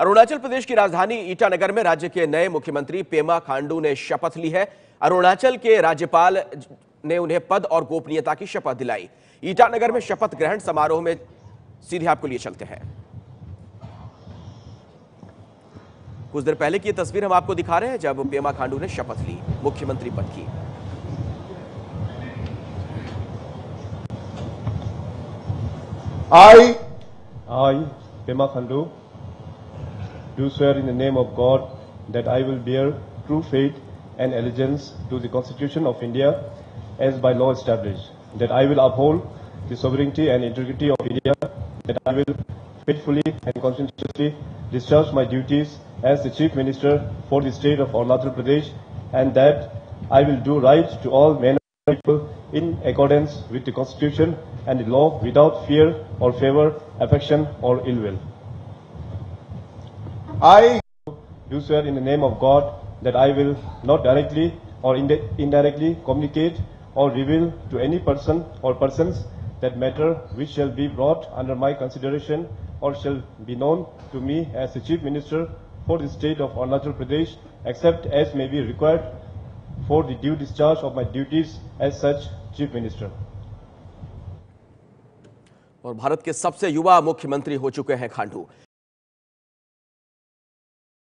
अरुणाचल प्रदेश की राजधानी ईटानगर में राज्य के नए मुख्यमंत्री पेमा खांडू ने शपथ ली है। अरुणाचल के राज्यपाल ने उन्हें पद और गोपनीयता की शपथ दिलाई। ईटानगर में शपथ ग्रहण समारोह में सीधे आपको लिए चलते हैं। कुछ देर पहले की ये तस्वीर हम आपको दिखा रहे हैं जब पेमा खांडू ने शपथ ली मुख्यमंत्री पद की। आई आई Pema Khandu, do swear in the name of God that I will bear true faith and allegiance to the Constitution of India as by law established, that I will uphold the sovereignty and integrity of India, that I will faithfully and conscientiously discharge my duties as the Chief Minister for the state of Arunachal Pradesh, and that I will do right to all men and people in accordance with the Constitution and the law without fear or favor, affection or ill will. I, do swear in the name of God that I will not directly or indi- indirectly communicate or reveal to any person or persons that matter which shall be brought under my consideration or shall be known to me as the Chief Minister for the state of Arunachal Pradesh except as may be required for the due discharge of my duties as such Chief Minister. और भारत के सबसे युवा मुख्यमंत्री हो चुके हैं खांडू